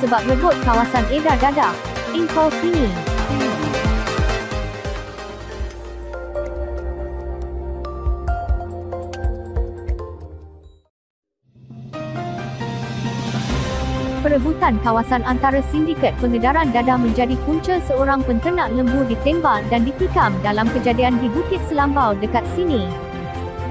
sebab rebut kawasan Eda Dadah. Info kini. Perebutan kawasan antara sindiket pengedaran dadah menjadi punca seorang penternak lembu ditembak dan ditikam dalam kejadian di Bukit Selambau dekat sini.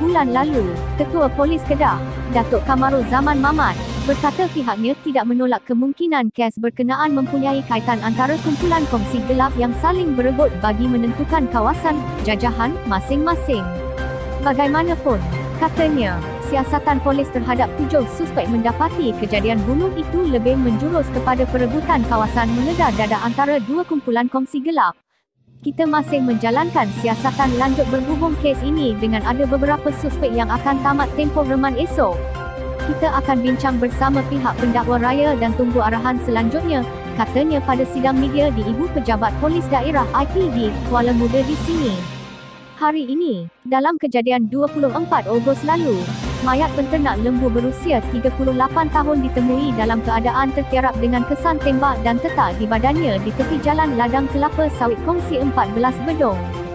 Bulan lalu, Ketua Polis Kedah, Datuk Kamarul Zaman Mamat, berkata pihaknya tidak menolak kemungkinan kes berkenaan mempunyai kaitan antara kumpulan kongsi gelap yang saling berebut bagi menentukan kawasan jajahan masing-masing. Bagaimanapun, katanya, siasatan polis terhadap tujuh suspek mendapati kejadian bunuh itu lebih menjurus kepada perebutan kawasan mengedar dada antara dua kumpulan kongsi gelap. Kita masih menjalankan siasatan lanjut berhubung kes ini dengan ada beberapa suspek yang akan tamat tempoh reman esok. Kita akan bincang bersama pihak pendakwa raya dan tunggu arahan selanjutnya, katanya pada sidang media di Ibu Pejabat Polis Daerah IPD, Kuala Muda di sini. Hari ini, dalam kejadian 24 Ogos lalu, mayat penternak lembu berusia 38 tahun ditemui dalam keadaan tertiarap dengan kesan tembak dan tetak di badannya di tepi jalan ladang kelapa sawit kongsi 14 Bedong.